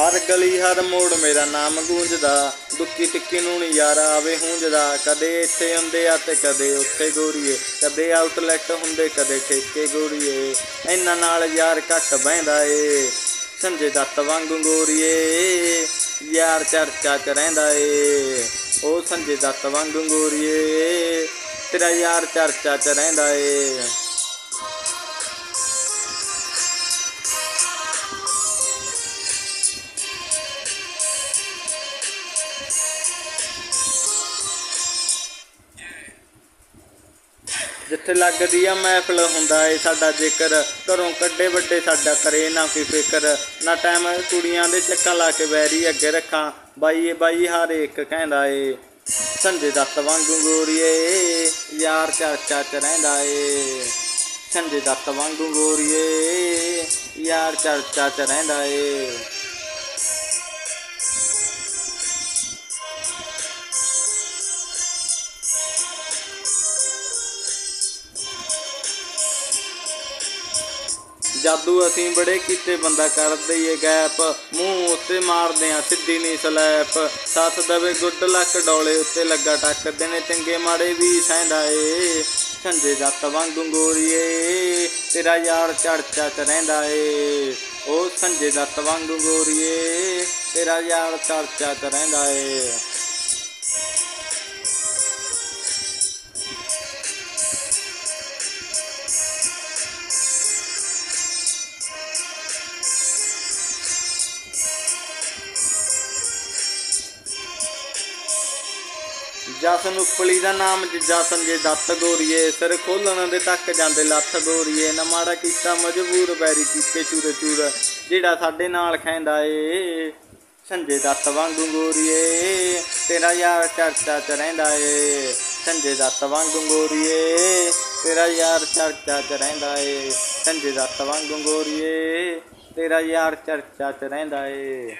ਹਰ ਗਲੀ, ਹਰ ਮੋੜ ਮੇਰਾ ਨਾਮ ਗੂੰਜਦਾ। ਦੁੱਕੀ ਟਿੱਕੀ ਨੂੰ ਨਹੀਂ ਯਾਰ ਆਵੇ ਹੁੰਜਦਾ ਕਦੇ ਇੱਥੇ ਹੁੰਦੇ ਆ ਤੇ ਕਦੇ ਉੱਥੇ ਗੋਰੀਏ। ਕਦੇ ਆਊਟਲੈਟ ਹੁੰਦੇ, ਕਦੇ ਠੇਕੇ ਗੋਰੀਏ। ਇਹਨਾਂ ਨਾਲ ਯਾਰ ਘੱਟ ਬਹਿੰਦਾ ਏ। ਸੰਜੇ ਦੱਤ ਵਾਂਗੂ ਗੋਰੀਏ। ਯਾਰ ਚਰਚਾ ਚ ਰਹਿੰਦਾ ਏ। ਉਹ ਸੰਜੇ ਦੱਤ ਵਾਂਗੂ ਗੋਰੀਏ। ਤੇਰਾ ਯਾਰ ਚਰਚਾ ਚ ਰਹਿੰਦਾ ਏ। ਜਿੱਥੇ ਲੱਗਦੀ ਆ ਮਹਿਫਲ ਹੁੰਦਾ ਏ, ਸਾਡਾ ਜ਼ਿਕਰ ਘਰੋਂ ਕੱਢੇ ਵੱਡੇ ਸਾਡਾ ਕਰੇ, ਨਾ ਕੋਈ ਫਿਕਰ। ਨਾ ਟਾਈਮ ਕੁੜੀਆਂ ਦੇ ਚੱਕਾਂ ਲਾ ਕੇ ਵੈਰੀ ਅੱਗੇ ਰੱਖਾਂ। ਬਾਈ ਏ ਬਾਈ ਹਰ ਇੱਕ ਕਹਿੰਦਾ ਏ, ਸੰਜੇ ਦੱਤ ਵਾਂਗੂ ਗੋਰੀਏ, ਯਾਰ ਚਰਚਾ ਚ ਰਹਿੰਦਾ ਏ। ਸੰਜੇ ਦੱਤ ਵਾਂਗੂ ਗੋਰੀਏ, ਯਾਰ ਚਰਚਾ ਚ ਰਹਿੰਦਾ ਏ। ਜਾਦੂ ਅਸੀਂ ਬੜੇ ਕੀਤੇ, ਬੰਦਾ ਕਰ ਦਈਏ ਗੈਪ। ਮੂੰਹ ਉੱਤੇ ਮਾਰਦੇ ਆ, ਸਿੱਧੀ ਨਹੀਂ ਸਲੈਪ। ਸੱਤ ਦਵੇ ਗੁੱਡ ਲੱਕ, ਡੋਲੇ ਉੱਤੇ ਲੱਗਾ ਟੱਕਦੇ ਨੇ ਚੰਗੇ ਮਾੜੇ ਵੀ ਸਹਿੰਦਾ ਏ। ਸੰਜੇ ਜੱਤ ਵਾਂਗੂ ਗੋਰੀਏ, ਤੇਰਾ ਯਾਰ ਚਰਚਾ ਚ ਰਹਿੰਦਾ ਏ। ਉਹ ਸੰਜੇ ਜੱਤ ਵਾਂਗੂ ਗੋਰੀਏ, ਤੇਰਾ ਯਾਰ ਚਰਚਾ ਚ ਰਹਿੰਦਾ ਏ। ਜਸਨ ਉਪਲੀ ਦਾ ਨਾਮ ਜਿੱਜਾ ਸੰਜੇ ਦੱਤ ਗੋਰੀਏ, ਸਿਰ ਖੋਲਣ ਦੇ ਤੱਕ ਜਾਂਦੇ ਲੱਥ ਗੋਰੀਏ। ਨਾ ਮਾੜਾ ਕੀਤਾ, ਮਜਬੂਰ ਬੈਰੀ ਕੀਤੇ ਚੂਰ ਚੂਰ। ਜਿਹੜਾ ਸਾਡੇ ਨਾਲ ਖੈਂਦਾ ਏ, ਸੰਜੇ ਦੱਤ ਵਾਂਗੂ ਗੋਰੀਏ। ਤੇਰਾ ਯਾਰ ਚਰਚਾ ਚ ਰਹਿੰਦਾ ਏ, ਸੰਜੇ ਦੱਤ ਵਾਂਗੂ ਗੋਰੀਏ। ਤੇਰਾ ਯਾਰ ਚਰਚਾ ਚ ਰਹਿੰਦਾ ਏ, ਸੰਜੇ ਦੱਤ ਵਾਂਗੂ ਗੋਰੀਏ। ਤੇਰਾ ਯਾਰ ਚਰਚਾ ਚ ਰਹਿੰਦਾ ਏ।